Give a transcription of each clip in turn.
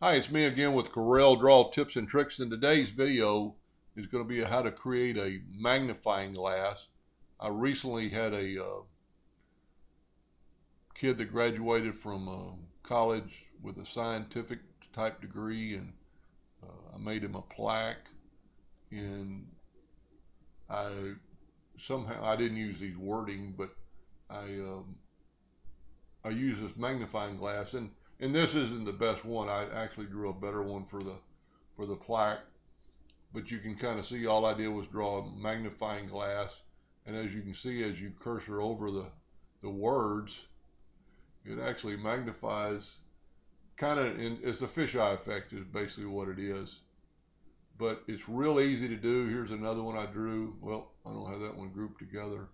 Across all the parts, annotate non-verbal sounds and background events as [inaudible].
Hi, it's me again with Corel Draw Tips and Tricks. And today's video is going to be how to create a magnifying glass. I recently had a uh, kid that graduated from uh, college with a scientific type degree and uh, I made him a plaque and I somehow I didn't use these wording but I um, I use this magnifying glass and and this isn't the best one. I actually drew a better one for the for the plaque, but you can kind of see all I did was draw a magnifying glass, and as you can see, as you cursor over the the words, it actually magnifies. Kind of, it's a fisheye effect is basically what it is, but it's real easy to do. Here's another one I drew. Well, I don't have that one grouped together.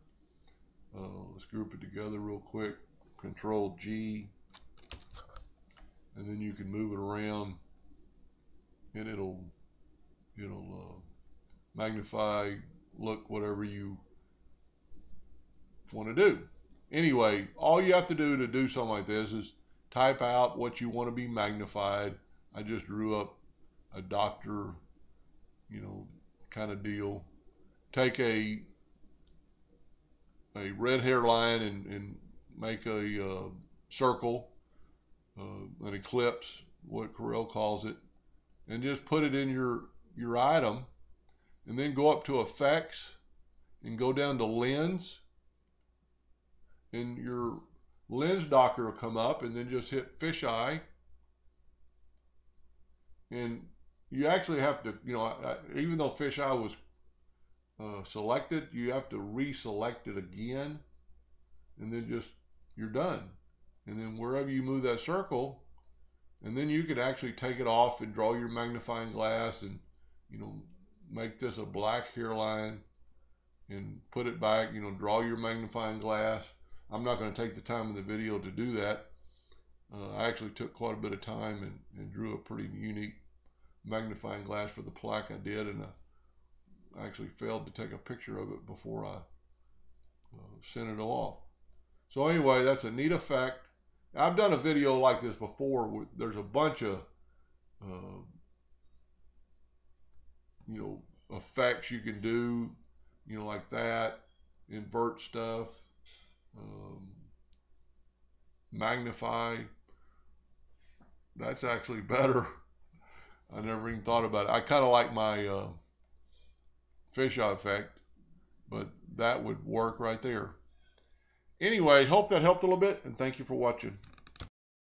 Uh, let's group it together real quick. Control G and then you can move it around and it'll it'll uh, magnify look whatever you want to do. Anyway all you have to do to do something like this is type out what you want to be magnified. I just drew up a doctor you know kind of deal. Take a a red hairline and, and make a uh, circle uh, an ellipse, what Corel calls it, and just put it in your, your item and then go up to effects and go down to lens and your lens docker will come up and then just hit fisheye. And you actually have to you know even though fisheye was uh, selected you have to reselect it again and then just you're done and then wherever you move that circle and then you could actually take it off and draw your magnifying glass and you know make this a black hairline and put it back you know draw your magnifying glass. I'm not going to take the time in the video to do that. Uh, I actually took quite a bit of time and, and, drew a pretty unique magnifying glass for the plaque I did and I actually failed to take a picture of it before I uh, sent it off. So anyway that's a neat effect I've done a video like this before. there's a bunch of, uh, you know, effects you can do, you know, like that, invert stuff, um, magnify. That's actually [laughs] better. I never even thought about it. I kind of like my uh, fisheye effect, but that would work right there. Anyway, hope that helped a little bit, and thank you for watching.